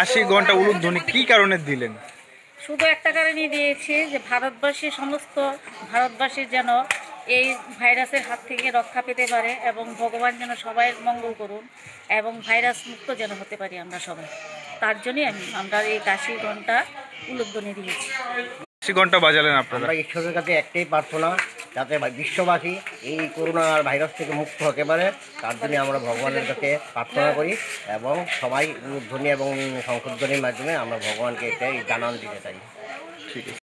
কাশি ঘণ্টা উলুধ্বনি কি কারণে দিলেন? শুধু একটা কারণই দিয়েছি যে ভারতবাসীর সমস্ত ভারতবাসীর যেন এই ভাইরাসের হাত থেকে রক্ষা পেতে পারে এবং ভগবান যেন সবাই মঙ্গল করুন এবং ভাইরাস মুক্ত যেন হতে পারি আমরা সবাই। তার জন্যই আমি আমরা এই কাশি ঘণ্টা উলুধ্বনি দিয়েছি। কাশি ঘণ্টা বাজালেন আপনারা। ঈশ্বরের কাছে একটাই প্রার্থনা যাতে বিশ্ববাসী এই করোনা ভাইরাস থেকে মুক্ত হতে পারে, তার জন্য আমরা ভগবানের কাছে প্রার্থনা করি এবং সবাই উদ্ধনী এবং সংশোধনীর মাধ্যমে আমরা ভগবানকে এটাই জানান দিতে চাই। ঠিক আছে।